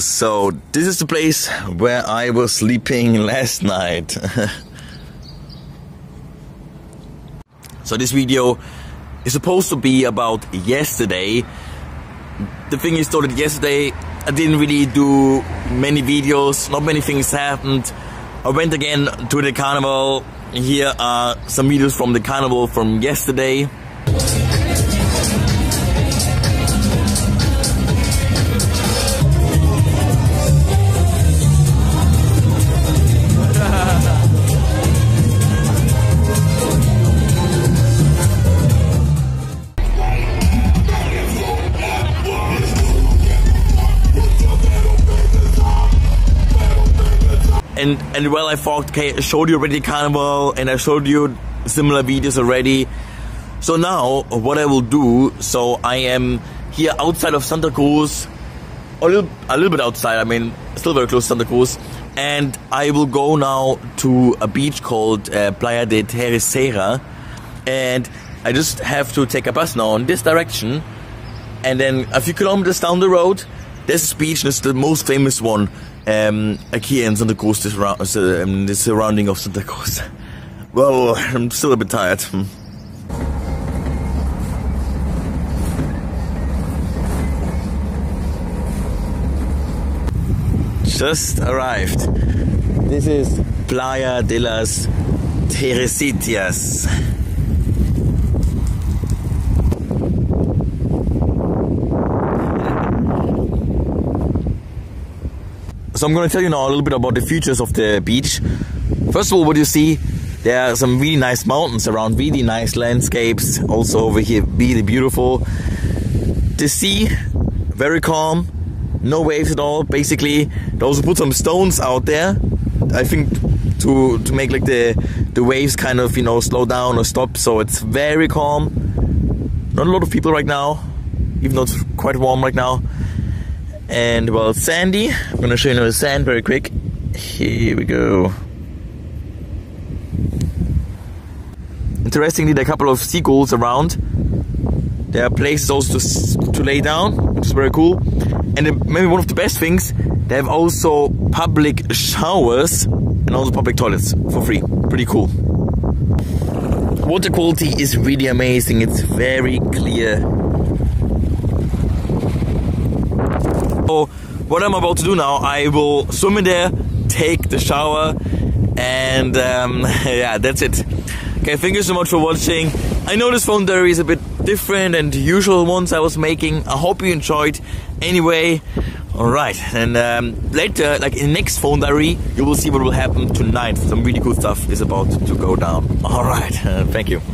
So this is the place where I was sleeping last night. so this video is supposed to be about yesterday. The thing is though that yesterday I didn't really do many videos, not many things happened. I went again to the carnival. Here are some videos from the carnival from yesterday. And and well I thought okay I showed you already carnival and I showed you similar videos already. So now what I will do so I am here outside of Santa Cruz a little, a little bit outside I mean still very close to Santa Cruz. And I will go now to a beach called uh, Playa de Tercera. And I just have to take a bus now in this direction. And then a few kilometers down the road there's a beach that's the most famous one um, in Santa Cruz, the, um, the surrounding of Santa Cruz. Well, I'm still a bit tired. Hmm. Just arrived. This is Playa de las Teresitas. So I'm going to tell you now a little bit about the features of the beach. First of all, what you see, there are some really nice mountains around, really nice landscapes. Also over here, really beautiful. The sea, very calm, no waves at all. Basically, they also put some stones out there. I think to to make like the the waves kind of you know slow down or stop. So it's very calm. Not a lot of people right now, even though it's quite warm right now. And well, sandy. I'm gonna show you another sand very quick. Here we go. Interestingly, there are a couple of seagulls around. There are places also to, to lay down, which is very cool. And maybe one of the best things, they have also public showers and also public toilets for free. Pretty cool. Water quality is really amazing. It's very clear What I'm about to do now, I will swim in there, take the shower, and um, yeah, that's it. Okay, thank you so much for watching. I know this phone diary is a bit different than the usual ones I was making. I hope you enjoyed. Anyway, alright, and um, later, like in next phone diary, you will see what will happen tonight. Some really cool stuff is about to go down. Alright, uh, thank you.